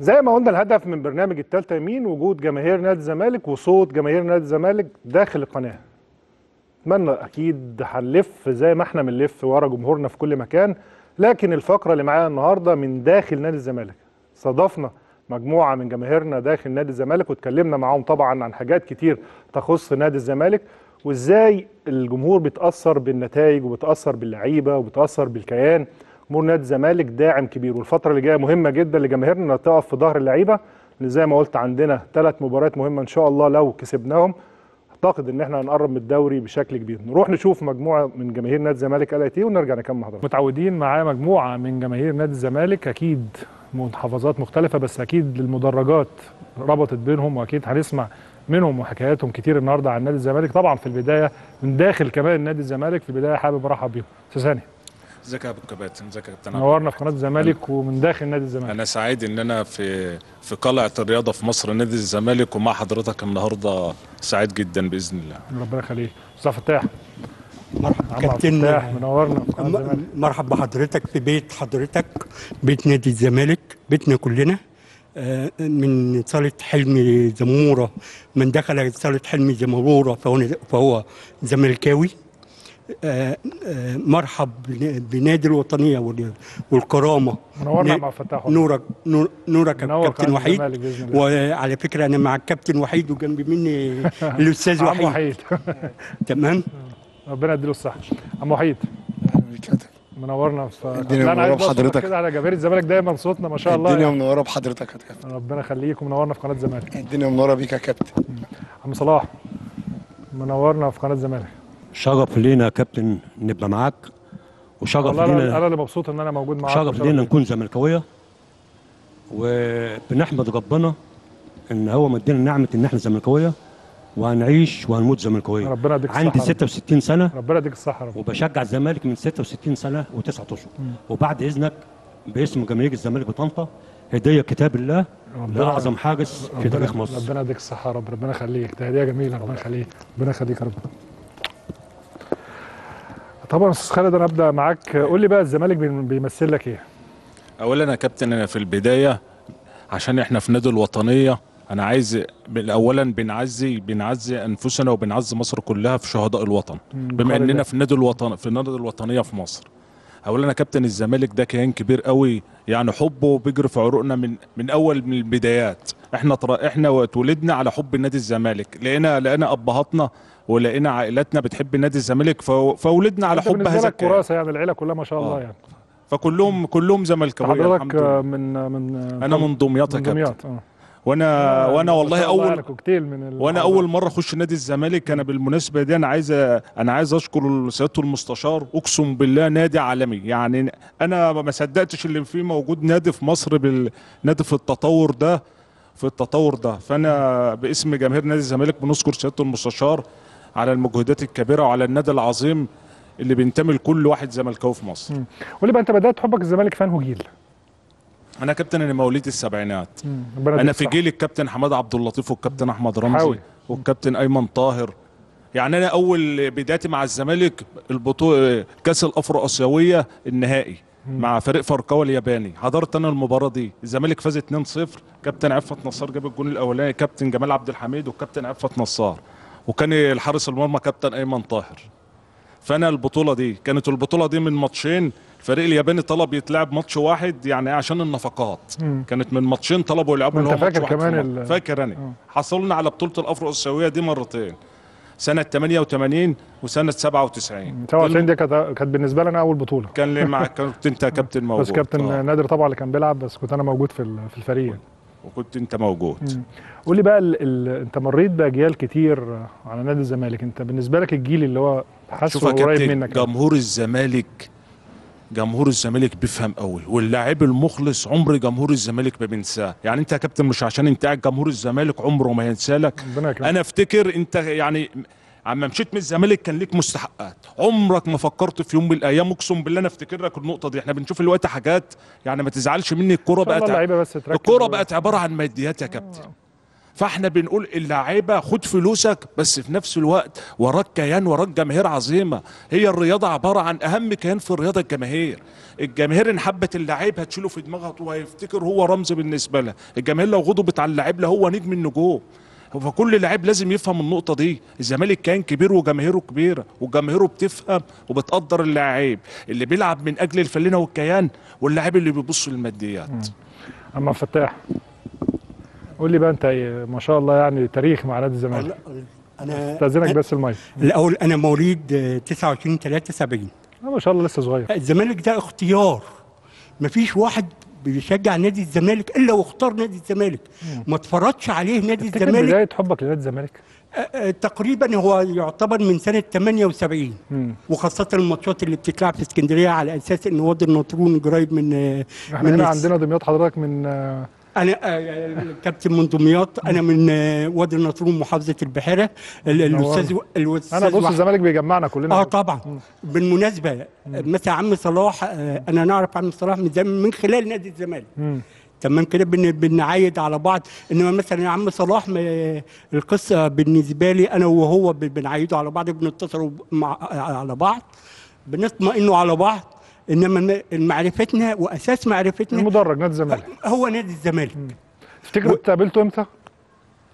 زي ما قلنا الهدف من برنامج التالتة يمين وجود جماهير نادي الزمالك وصوت جماهير نادي الزمالك داخل القناة. أتمنى أكيد هنلف زي ما إحنا بنلف ورا جمهورنا في كل مكان لكن الفقرة اللي معانا النهاردة من داخل نادي الزمالك. استضفنا مجموعة من جماهيرنا داخل نادي الزمالك واتكلمنا معاهم طبعا عن حاجات كتير تخص نادي الزمالك وإزاي الجمهور بيتأثر بالنتائج وبيتأثر باللعيبة وبيتأثر بالكيان. جمهور نادي الزمالك داعم كبير. والفترة اللي جاية مهمة جدا لجماهيرنا تقف في ظهر اللعيبة. لأن زي ما قلت عندنا ثلاث مباريات مهمة إن شاء الله لو كسبناهم. أعتقد إن إحنا هنقرب من الدوري بشكل كبير. نروح نشوف مجموعة من جماهير نادي الزمالك قالت إيه ونرجع نكمل حضرتك متعودين معاه مجموعة من جماهير نادي الزمالك. أكيد محافظات مختلفة بس أكيد المدرجات ربطت بينهم وأكيد هنسمع منهم وحكاياتهم كتير النهارده عن نادي الزمالك. طبعا في البداية من داخل كمان نادي الزمالك. في البداية حابب أرحب بيهم أستاذ ازيك يا أبو ازيك يا كابتن نورنا في قناة الزمالك ومن داخل نادي الزمالك. أنا سعيد إن أنا في في قلعة الرياضة في مصر نادي الزمالك ومع حضرتك النهارده سعيد جدا بإذن الله. ربنا يخليك. أستاذ فتاح. مرحبا كابتن. منورنا في قناة الزمالك. م- مرحب بحضرتك في بيت حضرتك بيت نادي الزمالك بيتنا كلنا. آه، من صالة حلمي زمورة من دخل صالة حلمي زمورة فهو فهو زملكاوي. مرحب بن- بنادي الوطنية وال- والكرامة. منورنا نا- مع فتاح والله. نورك نور نورك يا منور كابتن قناة وحيد. وعلى فكرة أنا مع الكابتن وحيد وجنب مني الأستاذ عم وحيد. وحيد. تمام. ربنا يديله الصحة. عم وحيد. منورنا. في الدنيا صوتك بحضرتك. كده على جماهير الزمالك دايما صوتنا ما شاء الله الدنيا يعني. منوره بحضرتك يا كابتن. ربنا يخليك. ومنورنا في قناة الزمالك الدنيا منوره بيك يا كابتن. عم صلاح. منورنا في قناة الزمالك شرف لينا يا كابتن نبقى معاك وشرف انا لينا أنا اللي مبسوط إن أنا موجود معاك شرف لينا نكون زملكاوية وبنحمد ربنا إن هو مدينا نعمة إن إحنا زملكاوية وهنعيش وهنموت زملكاوية. ربنا يديك الصحة عندي يا رب. 66 سنة ربنا يديك الصحة يا رب. وبشجع الزمالك من 66 سنة وتسعة أشهر. وبعد إذنك باسم جماهير الزمالك بطنطا هدية كتاب الله ربنا- لأعظم حارس في ربنا- تاريخ مصر. ربنا يديك الصحة يا رب ربنا يخليك. ده هدية جميلة ربنا يخليك. ربنا يخليك يا رب. طبعا أستاذ خالد أنا ابدا معاك قول لي بقى الزمالك بي- بيمثل لك إيه؟ اولا يا كابتن أنا في البداية عشان إحنا في نادي الوطنية أنا عايز اولا بنعزي بنعزي أنفسنا وبنعزي مصر كلها في شهداء الوطن بما. إننا في نادي الوطن في نادي الوطنية في مصر اولا كابتن الزمالك ده كيان كبير قوي يعني حبه بيجري في عروقنا من من أول من البدايات إحنا طر... إحنا اتولدنا على حب نادي الزمالك لقينا لقينا أبهاتنا ولقينا عائلاتنا بتحب نادي الزمالك. فولدنا على حب هذا لك الكيان وراثة يعني العيلة كلها ما شاء الله آه. يعني فكلهم كلهم زملكاوية حضرتك. آه، من من آه، أنا من دمياط يا كابتن آه وأنا وأنا والله أول وأنا أول مرة أخش نادي الزمالك أنا بالمناسبة دي أنا عايز أنا عايز أشكر سياده المستشار أقسم بالله نادي عالمي. يعني أنا ما صدقتش اللي فيه موجود نادي في مصر بالنادي في التطور ده في التطور ده. فأنا باسم جماهير نادي الزمالك بنشكر سيادة المستشار على المجهودات الكبيرة وعلى النادي العظيم اللي بينتمي لكل واحد زملكاوي في مصر. قول لي بقى أنت بدأت حبك الزمالك في انه جيل؟ أنا كابتن أنا مواليد السبعينات. أنا في. جيل الكابتن حماد عبد اللطيف والكابتن أحمد رمزي حاوي. والكابتن أيمن طاهر. يعني أنا أول بدايتي مع الزمالك البطوله كأس الأفرو آسيوية النهائي مع فريق فوروكاوا الياباني. حضرت أنا المباراة دي. الزمالك فاز 2-0 كابتن عفت نصار جاب الجون الأولاني. كابتن جمال عبد الحميد والكابتن عفت نصار. وكان الحارس المرمى كابتن أيمن طاهر. فأنا البطولة دي كانت البطولة دي من ماتشين الفريق الياباني طلب يتلعب ماتش واحد يعني عشان النفقات. مم. كانت من ماتشين طلبوا يلعبوا اللي هو ماتش واحد كمان. ال- فاكر أنا. حصلنا على بطولة الأفرو اسيويه دي مرتين. سنة 88 وسنة 97 97 دي كانت كانت بالنسبة لي أنا أول بطولة. كان لي مع كنت أنت كابتن موجود. بس كابتن آه. نادر طبعا اللي كان بيلعب بس كنت أنا موجود في في الفريق. وكنت أنت موجود. قول لي بقى ال... ال... أنت مريت بأجيال كتير على نادي الزمالك. أنت بالنسبة لك الجيل اللي هو حاسه قريب منك يعني. جمهور الزمالك جمهور الزمالك بيفهم قوي واللاعب المخلص عمر جمهور الزمالك ما بينساه يعني انت يا كابتن مش عشان انت قاعد جمهور الزمالك عمره ما ينسى لك. ربنا يكرمك. أنا افتكر انت يعني عما مشيت من الزمالك كان ليك مستحقات. عمرك ما فكرت في يوم من الأيام اقسم بالله أنا افتكر لك النقطة دي. إحنا بنشوف الوقت حاجات يعني ما تزعلش مني الكورة بقت الكورة بقت عبارة عن ماديات يا كابتن. فاحنا بنقول اللعيبة خد فلوسك بس في نفس الوقت وراك كيان وراك جماهير عظيمة. هي الرياضة عبارة عن أهم كيان في الرياضة الجماهير. الجماهير إن حبت اللعيب هتشيله في دماغها وهيفتكر هو رمز بالنسبة لها. الجماهير لو غضبت على اللعيب لا هو نجم النجوم. فكل لعيب لازم يفهم النقطة دي. الزمالك كان كبير وجماهيره كبيرة وجماهيره بتفهم وبتقدر اللعيب. اللي بيلعب من أجل الفلينة والكيان واللاعب اللي بيبص للماديات. أما فتاح. قول لي بقى انت إيه ما شاء الله يعني تاريخ مع نادي الزمالك. أنا استأذنك بس المايك. الأول أنا مواليد آه، 29 73 آه، ما شاء الله لسه صغير. الزمالك ده اختيار. مفيش واحد بيشجع نادي الزمالك إلا واختار نادي الزمالك. ما اتفرجش عليه نادي الزمالك. بداية حبك لنادي الزمالك؟ تقريبا هو يعتبر من سنة 78 مم. وخاصة الماتشات اللي بتتلعب في اسكندرية على أساس إن وادي النطرون قريب من إحنا من هنا عندنا دمياط حضرتك من أنا آه، كابتن من دمياط أنا من آه، وادي النطرون محافظة البحيرة. ال- الأستاذ الاستاذ أنا بص الزمالك بيجمعنا كلنا. آه طبعا. بالمناسبة مثلا عم صلاح آه، أنا نعرف عم صلاح من من خلال نادي الزمالك. تمام كده بن- بنعايد على بعض. إنما مثلا يا عم صلاح ما- القصة بالنسبة لي أنا وهو ب- بنعايدوا على بعض بنتصلوا مع على بعض. بنطمئنوا على بعض. إنما معرفتنا وأساس معرفتنا المدرج نادي الزمالك. هو نادي الزمالك. تفتكر انت قابلته إمتى؟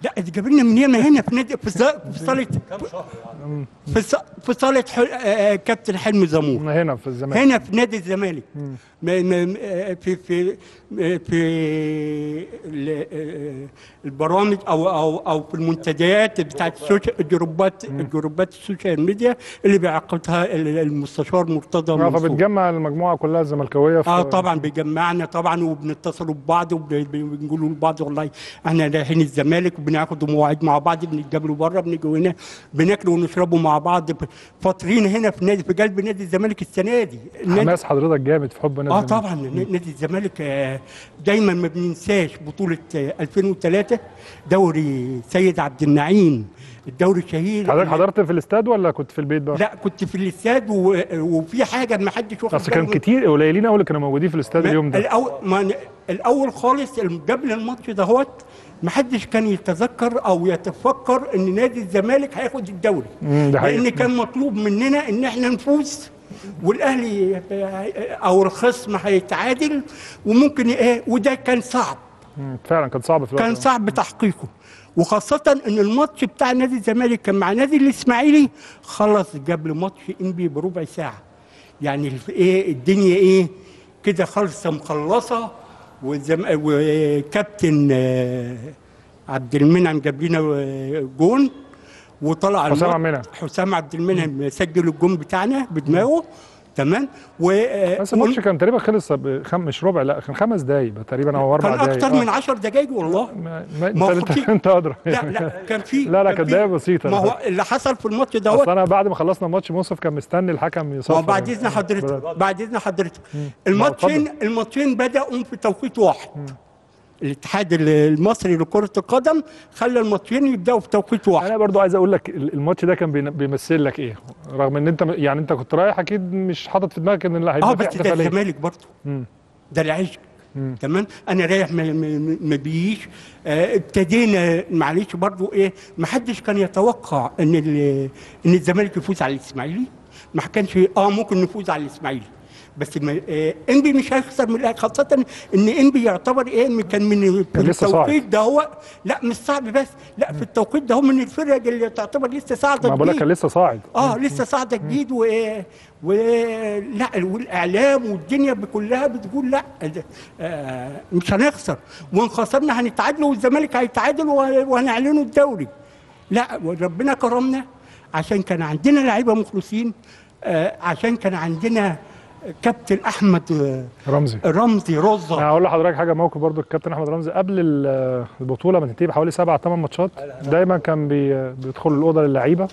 لا اتقابلنا من ياما هنا في نادي في صا- في صاله في صا- في صالة حل- آه، كابتن حلمي زامورا هنا في الزمالك. هنا في نادي الزمالك. م- م- آه، في في آه، في ال- آه، البرامج أو أو أو في المنتديات بتاعت ال social الجروبات الجروبات ال social media اللي بيعقدها ال- المستشار مرتضى آه، منصور. فبتجمع المجموعة كلها الزملكاوية في آه طبعا بيجمعنا طبعا وبنتصلوا ببعض وبنقولوا لبعض والله إحنا رايحين الزمالك وبناخد مواعيد مع بعض بنتقابلوا بره بنيجوا هنا بناكلوا ونشربوا مع بعض فاطرين هنا في نادي في قلب نادي الزمالك السنة دي. حماس حضرتك جامد في حب نادي آه. طبعا نادي الزمالك آه، دايما ما بننساش بطولة آه، 2003 دوري سيد عبد النعيم الدوري الشهير حضرتك حضرت في الاستاد ولا كنت في البيت بقى؟ لا كنت في الاستاد و- وفي حاجة ما حدش واخد اصل كان كتير قليلين قوي اللي كانوا موجودين في الاستاد اليوم ده. الأول ما الأول خالص قبل الماتش دهوت ما حدش كان يتذكر أو يتفكر إن نادي الزمالك هياخد الدوري. لأن كان مطلوب مننا إن إحنا نفوز والأهلي أو الخصم هيتعادل وممكن إيه وده كان صعب. فعلا كان صعب في الوقت كان. صعب تحقيقه. وخاصة إن الماتش بتاع نادي الزمالك كان مع نادي الإسماعيلي خلص قبل ماتش إنبي بربع ساعة. يعني إيه الدنيا إيه كده خالصة مخلصة. والزم... وكابتن آه، عبد المنعم جاب لنا آه، جون وطلع حسام الماتش- عبد المنعم. حسام عبد المنعم سجل الجون بتاعنا بدماغه تمام؟ و آه، بس الماتش كان تقريبا خلص بخم... مش ربع لا كان خمس دقايق تقريبا أو أربع كان دقايق. أكتر آه. من 10 دقايق والله. ما... ما... ما أنت انت, أدرى لا لا كان في لا، لا، كان كانت دقايق بسيطة. ما هو اللي حصل في الماتش أصل دوت أنا بعد ما خلصنا الماتش منصف كان مستني الحكم يصفر بعد إذن حضرتك بعد إذن حضرتك. الماتشين الماتشين بدأوا في توقيت واحد. الاتحاد المصري لكرة القدم خلى الماتشين يبدأوا في توقيت واحد. أنا برضو عايز أقول لك ال- الماتش ده كان بيمثل لك إيه؟ رغم إن أنت يعني أنت كنت رايح أكيد مش حاطط في دماغك إن آه هيبقى في بس ده الزمالك برضه مم. ده العشق. تمام؟ أنا رايح ما, بيجيش. آه ابتدينا معلش برضو إيه؟ ما حدش كان يتوقع إن إن الزمالك يفوز على الإسماعيلي. ما كانش آه ممكن نفوز على الإسماعيلي. بس آه إنبي مش هيخسر من الأهلي خاصة إن إنبي يعتبر إيه من- كان من. التوقيت ده هو لا مش صعب بس لا في التوقيت ده هو من الفرق اللي تعتبر لسه صاعدة ما بقول لك جديد. كان لسه صاعد آه لسه صاعدة جديد و... و لا والإعلام والدنيا كلها بتقول لا آه مش هنخسر وان خسرنا هنتعادل والزمالك هيتعادل وه- وهنعلنوا الدوري لا وربنا كرمنا عشان كان عندنا لعيبة مخلصين آه عشان كان عندنا كابتن أحمد رمزي. رمزي أنا رزه هقول لحضرتك حاجة موقف برضو الكابتن أحمد رمزي. قبل ال- البطولة ما تنتهي بحوالي سبع ثمان ماتشات دايما كان بي بيدخل الأوضة للعيبة؟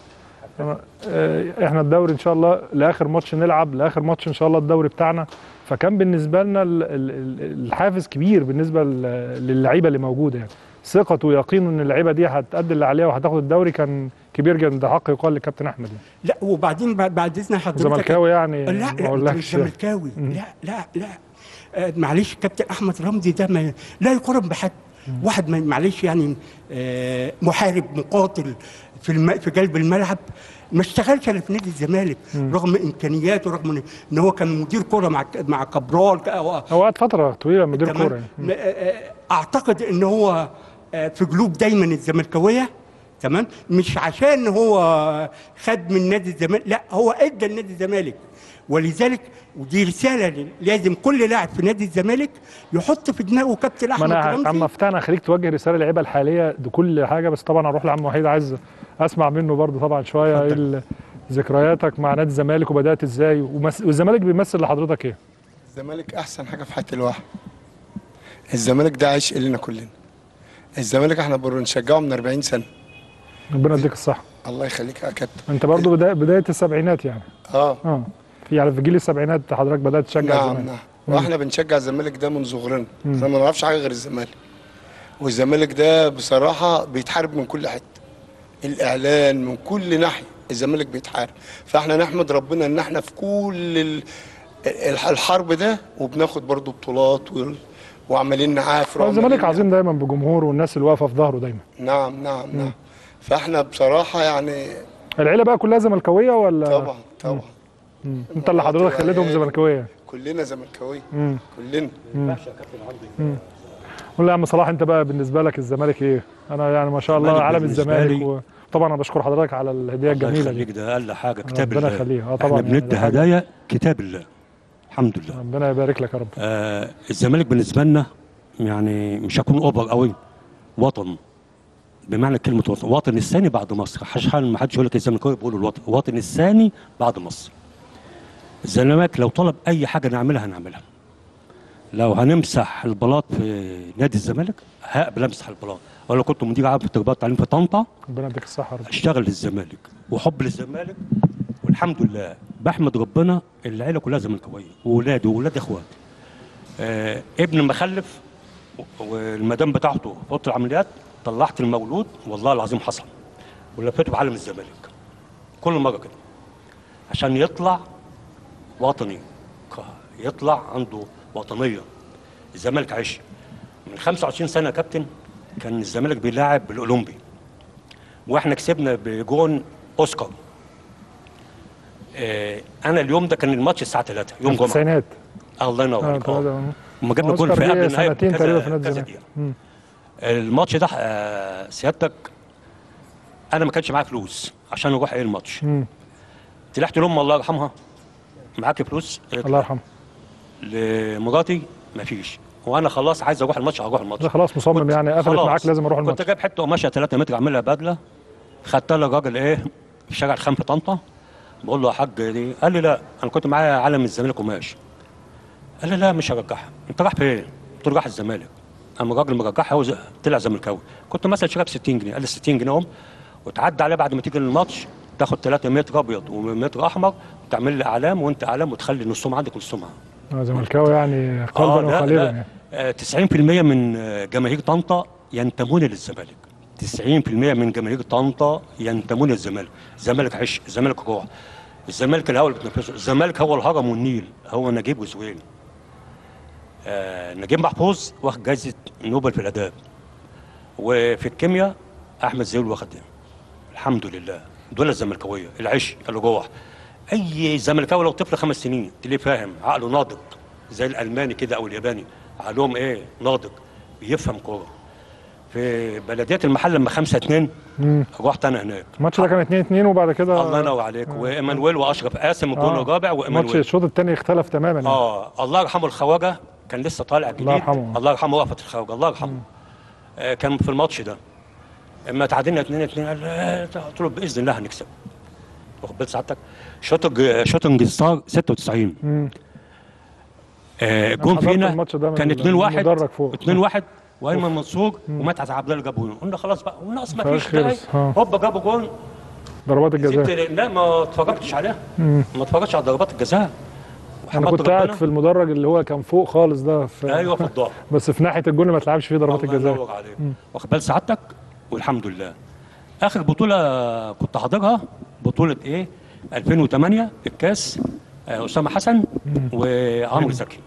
آه، إحنا الدوري إن شاء الله لآخر ماتش نلعب لآخر ماتش إن شاء الله الدوري بتاعنا. فكان بالنسبة لنا ال- ال- ال- الحافز كبير بالنسبة لل- للعيبة اللي موجودة يعني. ثقته ويقينه إن اللعيبة دي هتأدي اللي عليها وهتاخد الدوري كان كبير جدا ده حق يقال للكابتن أحمد يعني. لا وبعدين بعد بعد إذن حضرتك زملكاوي يعني لا لا مش زملكاوي. لا لا لا. آه، معلش كابتن أحمد رمزي ده ما لا يقارن بحد. واحد معلش يعني آه، محارب مقاتل في الم... في قلب الملعب. ما اشتغلش الا في نادي الزمالك رغم إمكانياته رغم ان هو كان مدير كره مع مع كبرال هو- قعد فترة طويلة مدير؟ كورة يعني. آه، أعتقد إن هو في قلوب دايما الزملكاوية. تمام مش عشان هو خد من نادي الزمالك لا هو أدى لنادي الزمالك. ولذلك ودي رسالة لازم كل لاعب في نادي الزمالك يحط في دماغه كابتن ما احمد أنا عم افتح أنا خليك توجه رسالة للعيبة الحالية دي كل حاجة بس طبعا هروح لعم وحيد عايز أسمع منه برضه طبعا شوية ال- ذكرياتك مع نادي الزمالك وبدأت إزاي؟ ومس... والزمالك بيمثل لحضرتك إيه؟ الزمالك أحسن حاجة في حياة الواحد. الزمالك ده عشق لنا كلنا. الزمالك إحنا بنشجعه من 40 سنة. ربنا يديك الصحة. الله يخليك يا كابتن. انت برضه بدايه بداية السبعينات يعني. آه. آه. في يعني في جيل السبعينات حضرتك بدأت تشجع نعم الزمالك. نعم. وإحنا بنشجع الزمالك ده من صغرنا. إحنا ما نعرفش حاجة غير الزمالك. والزمالك ده بصراحة بيتحارب من كل حتة. الإعلان من كل ناحية الزمالك بيتحارب. فاحنا نحمد ربنا إن إحنا في كل ال- ال- الحرب ده وبناخد برضو بطولات وال- وعمالين نعافر الزمالك عظيم دايما بجمهوره والناس اللي واقفة في ظهره دايما. نعم نعم نعم. فاحنا بصراحة يعني العيلة بقى كلها زملكاوية ولا؟ طبعا طبعا. انت اللي حضرتك خليتهم زملكاوية. كلنا زملكاوية. مم. كلنا. قول لي يا عم صلاح انت بقى بالنسبة لك الزمالك إيه؟ أنا يعني ما شاء الله عالم الزمالك لي- وطبعا أنا بشكر حضرتك على الهدية الجميلة يخليك دي ده أقل حاجة كتاب ربنا الله. يخليه. آه إحنا طبعا يعني بندي هدايا كتاب الله. الحمد لله. ربنا يبارك لك يا رب. آه الزمالك بالنسبة لنا يعني مش هكون اوفر قوي وطن. بمعنى كلمة وطن وطن الثاني بعد مصر. عشان ما حدش يقول لك الزملكاوي بيقولوا الوطن الوطن الثاني بعد مصر. الزمالك لو طلب أي حاجة نعملها هنعملها. لو هنمسح البلاط في نادي الزمالك هقبل امسح البلاط. ولو كنت مدير عام في التربيه والتعليم في طنطا. ربنا يديك الصحة اشتغل للزمالك. وحب للزمالك والحمد لله. بحمد ربنا العيلة كلها زملكاويه واولادي واولاد إخواتي. آه ابن مخلف والمدام بتاعته في أوضة العمليات. طلعت المولود والله العظيم حصل. ولفيته بعلم الزمالك. كل مرة كده. عشان يطلع وطني. يطلع عنده وطنية. الزمالك عايش. من 25 سنة يا كابتن كان الزمالك بيلاعب بالأولمبي. وإحنا كسبنا بجون أوسكار. آه أنا اليوم ده كان الماتش الساعة 3 يوم جمعة. التسعينات. الله ينور آه عليك. آه. وما جبنا جول أوسكار في قبل النهائي سنتين تقريبا في نادي الزمالك. الماتش ده آه، سيادتك أنا ما كانش معايا فلوس عشان أروح إيه الماتش. طلعت لأم الله يرحمها معاكي فلوس؟ الله لا. يرحمه لمراتي؟ ما فيش. وأنا خلاص عايز أروح الماتش أروح الماتش. خلاص مصمم كنت- يعني قفلت. معاك لازم أروح كنت الماتش. جايب حتة قماشه 3 متر اعملها بدلة. خدتها للراجل إيه في شارع الخام في طنطا. بقول له يا حاج دي قال لي لا أنا كنت معايا علم الزمالك قماش قال لي لا مش هرجعها. أنت رايح فين؟ قلت له رايح الزمالك. أما الراجل مرجعها هو طلع زملكاوي كنت مثلا شارع ب 60 جنيه قال لي 60 جنيه اهم وتعدي عليها بعد ما تيجي الماتش تاخد 3 متر أبيض ومتر أحمر وتعمل لي إعلام وأنت إعلام وتخلي نصهم عندك ونصهم عندك آه، زملكاوي يعني قلبا لا، وقالبا لا. يعني. آه، 90% من آه، جماهير طنطا ينتمون للزمالك. 90% من جماهير طنطا ينتمون للزمالك. الزمالك عش الزمالك روح. الزمالك الهوا اللي بتنفسه الزمالك هو الهرم والنيل هو نجيب وزويل آه نجيب محفوظ واخد جايزة نوبل في الاداب وفي الكيمياء أحمد زويل واخد الحمد لله. دول الزملكاويه العش الروح أي زملكاوي لو طفل خمس سنين تلاقيه فاهم عقله ناضج زي الألماني كده أو الياباني عقلهم إيه؟ ناضج بيفهم كورة. في بلدية المحل لما 5 2 رحت أنا هناك. الماتش ده كان 2 2 وبعد كده الله ينور عليك. وإيمانويل وأشرف قاسم الجون آه. الرابع الماتش وايمانويل الشوط الثاني اختلف تماما يعني. آه الله يرحمه الخواجة. كان لسه طالع جديد. الله يرحمه. الله يرحمه وقفت الخواجه الله يرحمه. آه كان في الماتش ده. اما تعادلنا 2 2 قال آه، قلت له بإذن الله هنكسب. واخد بال سعادتك؟ شوتنج شوتنج ستار 96 مم. آه جون فينا كان 2 1 المدرج فوق. 2 1 وايمن منصور ومدحت عبد الله جابوا قلنا خلاص بقى والناقص ما فيش. آه. هوبا جابوا جون. ضربات الجزاء. لا ما اتفرجتش عليها. ما اتفرجتش على ضربات الجزاء. أنا كنت قاعد. في المدرج اللي هو كان فوق خالص ده في أيوه في الضهر. بس في ناحية الجون ما تلعبش فيه ضربات الله الجزاء. ينور عليك واخد بال سعادتك؟ والحمد لله. آخر بطولة كنت حاضرها بطولة إيه؟ 2008 الكاس آه، أسامة حسن وعمرو زكي.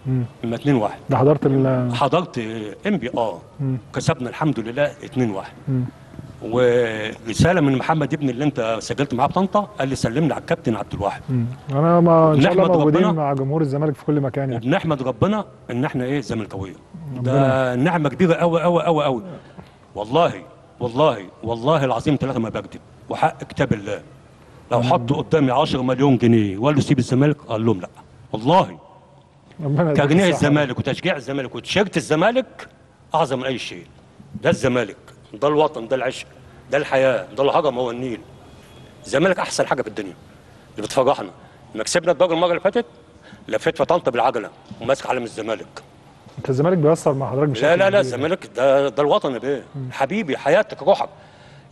لما 2 1 ده حضرت ال حضرت إم بي آه كسبنا الحمد لله 2 1 ورسالة من محمد ابني اللي انت سجلت معاه بطنطا قال لي سلمنا على الكابتن عبد الواحد. أنا ما ان شاء الله نحمد موجودين ربنا. مع جمهور الزمالك في كل مكان يعني. وبنحمد ربنا ان إحنا إيه زملكاوية. ده نعمة كبيرة قوي قوي قوي قوي والله والله والله العظيم ثلاثة ما بكذب. وحق كتاب الله. لو حطوا قدامي 10 مليون جنيه وقالوا سيب الزمالك؟ قال لهم لا. والله. تجنيع. الزمالك وتشجيع الزمالك وتيشيرت الزمالك أعظم من أي شيء. ده الزمالك. ده الوطن ده العشق ده الحياة ده الهرم هو النيل. الزمالك أحسن حاجة في الدنيا اللي بتفرحنا. لما كسبنا الدوري المرة اللي فاتت لفيت في طنطا بالعجلة وماسك علم الزمالك. أنت الزمالك بيأثر مع حضرتك بشكل لا لا لا. الزمالك ده ده الوطن يا بيه. حبيبي حياتك روحك.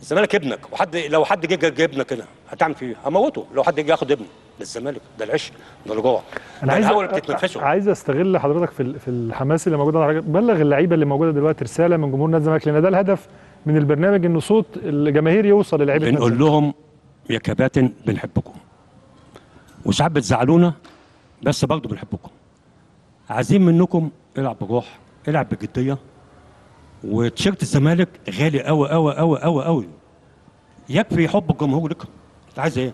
الزمالك ابنك. وحد لو حد جه جه ابنك كده هتعمل فيه إيه؟ هموته. لو حد جه ياخد ابنه. ده الزمالك ده العشق ده الجوع أنا عايز بتتنفسه. عايز أستغل حضرتك في في الحماس اللي موجود بلغ اللعيبة اللي موجودة دلوقتي رسالة من جمهور نادي الزمالك لأن ده الهدف من البرنامج إن صوت الجماهير يوصل للعيبة بنقول. لهم يا كباتن بنحبكم. وساعات بتزعلونا بس برضه بنحبكم. عايزين منكم العب بروح العب بجدية. وتيشيرت الزمالك غالي قوي قوي قوي قوي قوي يكفي حب الجمهور لك. أنت عايز إيه؟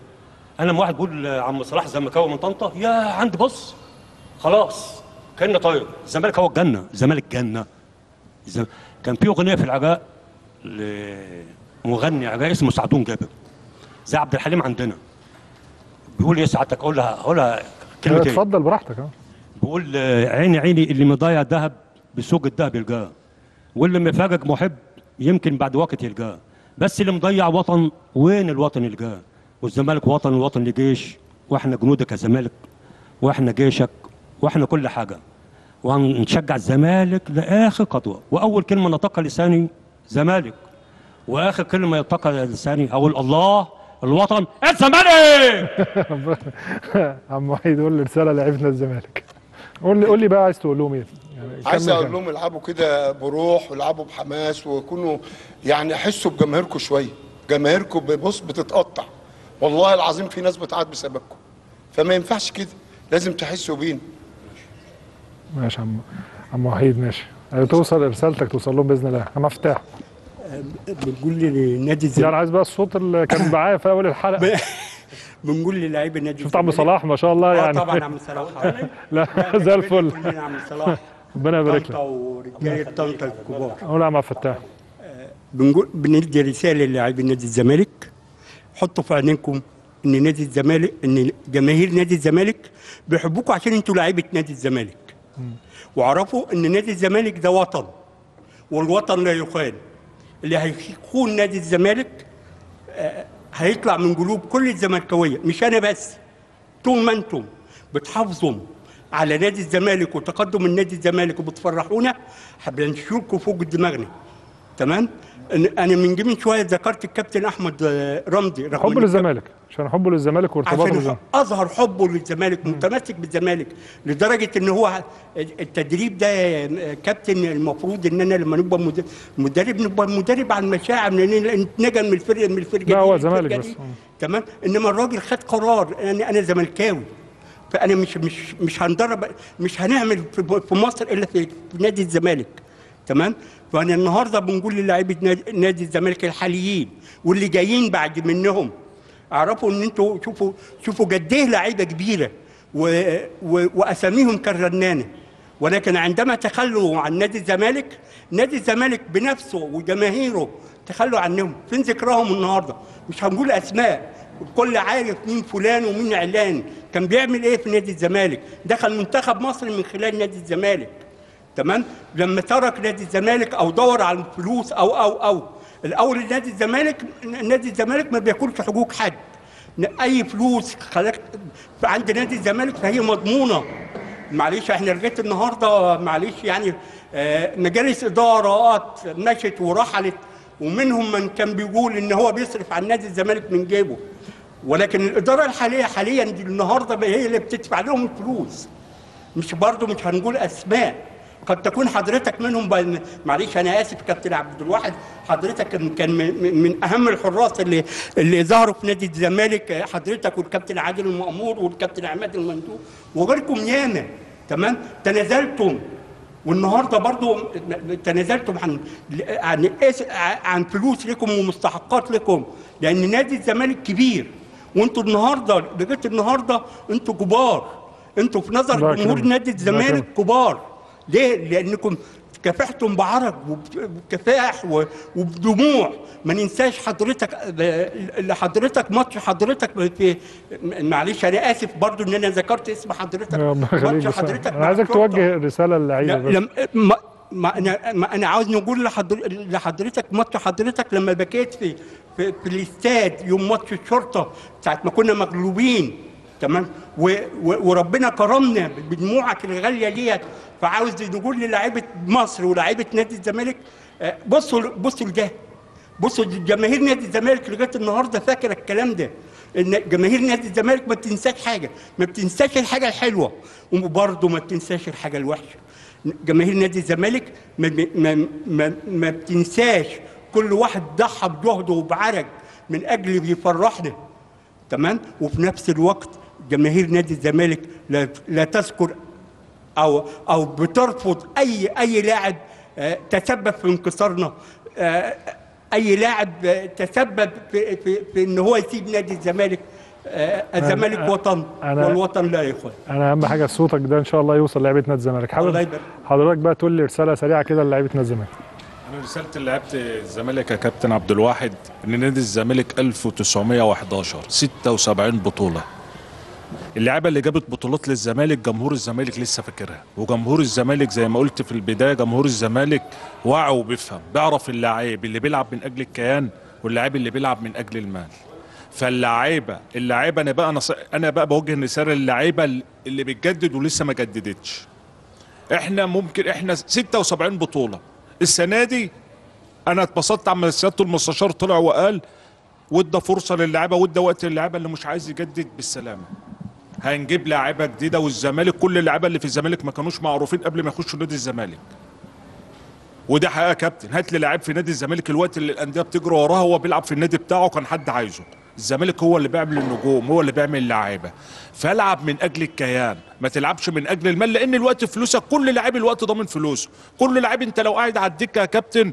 أنا لما واحد بيقول عم صلاح زملكاوي من طنطا يا عندي بص. خلاص كان طيب. الزمالك هو الجنة الزمالك جنة. كان في أغنية في العراق لمغني عراقي اسمه سعدون جابر. زي عبد الحليم عندنا. بيقول إيه ساعتك؟ اقولها أقولها كلمتين اتفضل براحتك آه. بقول آه، عيني عيني اللي مضيع ذهب بسوق الذهب يلقاه. واللي مفرق محب يمكن بعد وقت يلقاه. بس اللي مضيع وطن وين الوطن يلقاه؟ والزمالك وطن والوطن لجيش. وإحنا جنودك يا زمالك. وإحنا جيشك. وإحنا كل حاجة. وهنشجع الزمالك لآخر خطوة. وأول كلمة نطقها لساني زمالك. وآخر كلمة ينطقها لساني أقول الله الوطن الزمالك! عم وحيد قول لي رسالة لعيبه نادي الزمالك. قول لي قول لي بقى عايز تقول لهم إيه؟ يعني عايز أقول. لهم العبوا كده بروح والعبوا بحماس ويكونوا يعني حسوا بجماهيركم شوية. جماهيركم بص بتتقطع. والله العظيم في ناس بتعاد بسببكم. فما ينفعش كده. لازم تحسوا بينا. ماشي يا عم عم وحيد ماشي. أيوة، توصل رسالتك توصل لهم بإذن الله. أنا مفتاح. بنقول لنادي يعني الزمالك عايز بقى الصوت اللي كان معايا في أول الحلقة. بنقول للاعيبة نادي شفت عم صلاح؟ ما شاء الله آه يعني. طبعا عم صلاح. لا زي الفل. كلنا عم صلاح. ربنا يبارك طنطا لك ورجاله طنطا الكبار. قول يا عم عبد الفتاح بنقول بندي رسالة للاعبي نادي الزمالك. حطوا في عينيكم إن نادي الزمالك إن جماهير نادي الزمالك بيحبوكم عشان أنتوا لعيبة نادي الزمالك. واعرفوا إن نادي الزمالك ده وطن والوطن لا يخان. اللي هيخون نادي الزمالك آه، هيطلع من قلوب كل الزملكاوية. مش أنا بس طول ما أنتم بتحافظوا على نادي الزمالك وتقدم النادي الزمالك وبتفرحونا هبنشيلكم فوق دماغنا. تمام؟ أنا من جميل شوية ذكرت الكابتن أحمد آه، رمزي رغم حبه للزمالك عشان حبه للزمالك وارتباطه عشان أظهر حبه للزمالك متمسك بالزمالك لدرجة إن هو التدريب ده آه، كابتن المفروض إن أنا لما نبقى مد- مدرب نبقى مدرب على المشاعر لأن نتنجم من الفرقه من الفرقة لا، هو زمالك. بس. تمام إنما الراجل خد قرار أنا أنا زملكاوي فأنا مش مش مش هندرب مش هنعمل في مصر إلا في نادي الزمالك تمام؟ فانا النهارده بنقول للاعيبة نادي- الزمالك الحاليين واللي جايين بعد منهم اعرفوا إن أنتوا شوفوا شوفوا قد إيه لعيبة كبيرة و و وأساميهم كالرنانه ولكن عندما تخلوا عن نادي الزمالك نادي الزمالك بنفسه وجماهيره تخلوا عنهم. فين ذكرهم النهارده؟ مش هنقول أسماء. الكل عارف مين فلان ومين علان. كان بيعمل إيه في نادي الزمالك؟ دخل منتخب مصر من خلال نادي الزمالك. تمام؟ لما ترك نادي الزمالك أو دور على الفلوس أو أو أو الأول نادي الزمالك نادي الزمالك ما بياكلش حقوق حد. أي فلوس خلق عند نادي الزمالك فهي مضمونة. معلش إحنا لغاية النهارده معلش يعني آه، مجالس إدارات مشت ورحلت ومنهم من كان بيقول إن هو بيصرف على نادي الزمالك من جيبه. ولكن الإدارة الحالية حاليا دي النهارده هي اللي بتدفع لهم الفلوس. مش برضه مش هنقول أسماء. قد تكون حضرتك منهم ب- معلش أنا آسف كابتن عبد الواحد حضرتك كان من من أهم الحراس اللي اللي ظهروا في نادي الزمالك حضرتك والكابتن عادل المأمور والكابتن عماد المندوب وغيركم ياما تمام تنازلتم والنهاردة برضو تنازلتم عن عن عن فلوس لكم ومستحقات لكم لأن نادي الزمالك كبير وأنتوا النهارده لغايه النهارده أنتوا كبار أنتوا في نظر جمهور. نادي الزمالك. كبار ليه؟ لأنكم كافحتم بعرق وبكفاح و- وبدموع ما ننساش حضرتك اللي حضرتك ماتش حضرتك في معلش أنا آسف برضو إن أنا ذكرت اسم حضرتك ماتش حضرتك أنا عايزك. توجه رسالة للعيبه بس ما أنا ما أنا عاوز نقول لحضر لحضرتك ماتش حضرتك لما بكيت في في, في الاستاد يوم ماتش الشرطة ساعة ما كنا مغلوبين تمام؟ وربنا كرمنا بدموعك الغالية ديت فعاوز نقول للاعيبة مصر ولاعيبة نادي الزمالك آه، بصوا بصوا لده. بصوا جماهير نادي الزمالك لغاية النهارده فاكرة الكلام ده إن جماهير نادي الزمالك ما بتنساش حاجة ما بتنساش الحاجة الحلوة وبرضه ما بتنساش الحاجة الوحشة. جماهير نادي الزمالك ما, ما, ما, ما بتنساش كل واحد ضحى بجهده وبعرق من أجل يفرحنا تمام؟ وفي نفس الوقت جماهير نادي الزمالك لا, لا تذكر أو أو بترفض اي أي لاعب آه، تسبب في انكسارنا. آه، أي لاعب آه، تسبب في, في, في إن هو يسيب نادي الزمالك. الزمالك وطن أنا- والوطن لا يخون. أنا أهم حاجة صوتك ده إن شاء الله يوصل لعيبة نادي الزمالك. حابب. حضرتك بقى تقول لي رسالة سريعة كده لعيبه نادي الزمالك. أنا رسالتي لعيبة الزمالك يا كابتن عبد الواحد إن نادي الزمالك 1911 76 بطولة. اللعيبه اللي جابت بطولات للزمالك جمهور الزمالك لسه فاكرها. وجمهور الزمالك زي ما قلت في البداية جمهور الزمالك واعي وبيفهم بيعرف اللعيب اللي بيلعب من أجل الكيان واللاعب اللي بيلعب من أجل المال. فاللعيبة اللعيبة أنا بقى نص... أنا بقى بوجه رساله للعيبة اللي بتجدد ولسه ما جددتش. إحنا ممكن إحنا 76 بطولة. السنة دي أنا اتبسطت عما سيادة المستشار طلع وقال وادى فرصة للاعيبه وادى وقت للاعيبه اللي مش عايز يجدد بالسلامة. هنجيب لاعيبة جديدة والزمالك كل اللعيبة اللي في الزمالك ما كانوش معروفين قبل ما يخشوا نادي الزمالك. وده حقيقة يا كابتن. هات لي لعيب في نادي الزمالك الوقت اللي الأندية بتجري وراه هو بيلعب في النادي بتاعه كان حد عايزه. الزمالك هو اللي بيعمل النجوم هو اللي بيعمل اللعيبة. فالعب من أجل الكيان ما تلعبش من أجل المال لأن الوقت فلوسك كل لعيب الوقت ضامن فلوسه. كل لعيب أنت لو قاعد على الدكة يا كابتن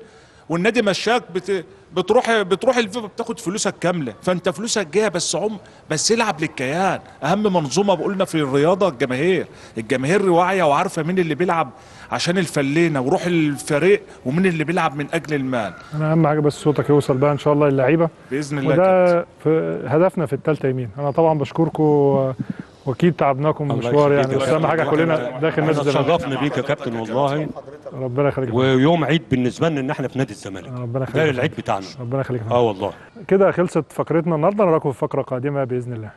والنادي مشاك بت... بتروح بتروح الفيفا بتاخد فلوسك كاملة. فأنت فلوسك جاية بس عم بس العب للكيان. أهم منظومة بقولنا في الرياضة الجماهير. الجماهير واعية وعارفة مين اللي بيلعب عشان الفلينه وروح الفريق ومين اللي بيلعب من أجل المال. أنا أهم حاجة بس صوتك يوصل بقى إن شاء الله للعيبة. بإذن الله. وده في هدفنا في الثالثه يمين. أنا طبعا بشكركم وأكيد تعبناكم مشوار يعني بس. أهم حاجة كلنا داخل نادي الزمالك اتشرفنا بيك يا كابتن والله. ربنا يخليك ويوم عيد بالنسبة لنا إن إحنا في نادي الزمالك. ربنا ده يخليك العيد بتاعنا. ربنا يخليك آه والله. كده خلصت فقرتنا النهارده نراكم في فقرة قادمة بإذن الله.